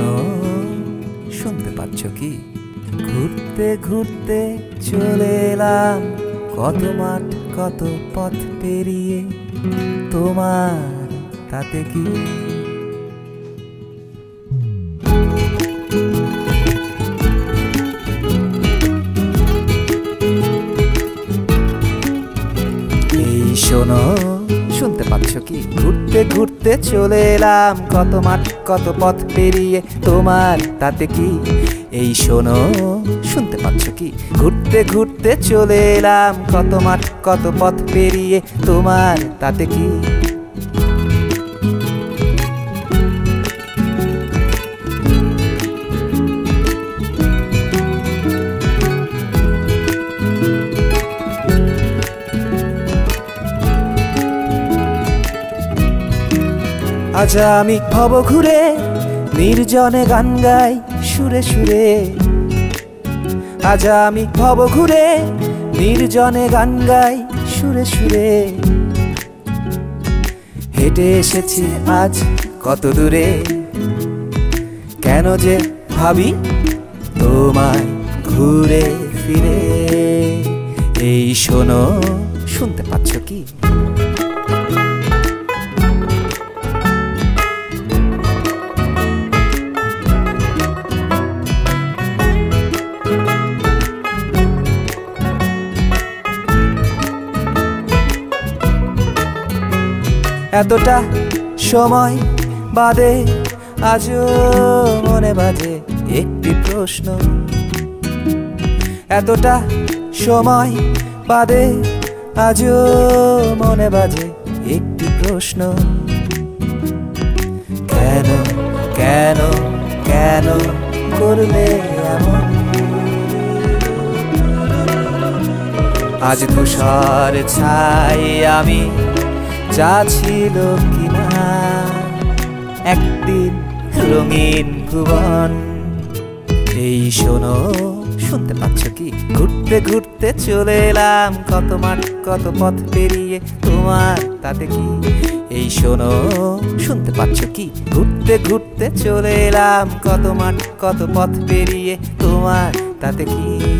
শোনো, শুনতে পাচ্ছ কি? ঘুরতে ঘুরতে চলে এলাম, কত মাঠ, কত পথ পেরিয়ে। তোমার তাতে কি? শোনো শুনতে পাচ্ছ কি? ঘুরতে ঘুরতে চলে এলাম। কত মাঠ, কত পথ পেরিয়ে তোমার তাতে কি? এই শোনো, শুনতে পাচ্ছ কি? ঘুরতে ঘুরতে চলে এলাম। কত মাঠ, কত পথ পেরিয়ে তোমার তাতে কি? আজ আমি ভব ঘুরে নির্জনে গান গাই সুরে সুরে। আজ আমি ভব ঘুরে নির্জনে গান গাই সুরে সুরে। হেঁটে এসেছি আজ কত দূরে। কেন যে ভাবি তোমায় ঘুরে ফিরে। এই শোনো, শুনতে পাচ্ছ কি? এতটা সময় বাদে, আজও মনে বাজে একটি প্রশ্ন। এতটা সময় বাদে, আজও মনে বাজে একটি প্রশ্ন। কেন কেন কেন করলে এমন? আজ তুষার ছাই আমি যা ছিল কিনা। একদিন রঙিন ভুবন। এই শোনো, শুনতে পাচ্ছ কি? ঘুরতে ঘুরতে চলে এলাম, কত মাঠ, কত পথ পেরিয়ে তোমার তাতে কি? এই শোনো, শুনতে পাচ্ছ কি? ঘুরতে ঘুরতে চলে এলাম, কত মাঠ, কত পথ পেরিয়ে তোমার তাতে কি?